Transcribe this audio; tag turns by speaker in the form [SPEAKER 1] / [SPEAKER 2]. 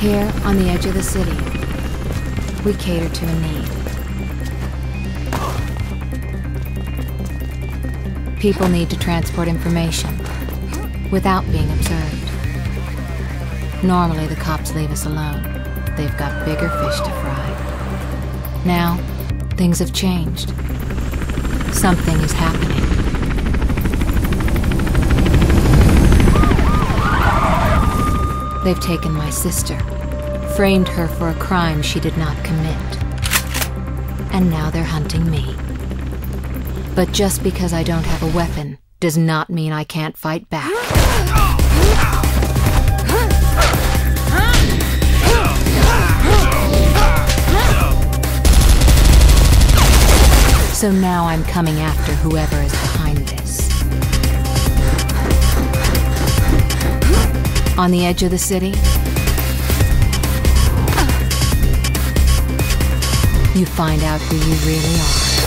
[SPEAKER 1] Here, on the edge of the city, we cater to a need. People need to transport information without being observed. Normally, the cops leave us alone. They've got bigger fish to fry. Now, things have changed. Something is happening. They've taken my sister, framed her for a crime she did not commit. And now they're hunting me. But just because I don't have a weapon does not mean I can't fight back. So now I'm coming after whoever is behind this. On the edge of the city, you find out who you really are.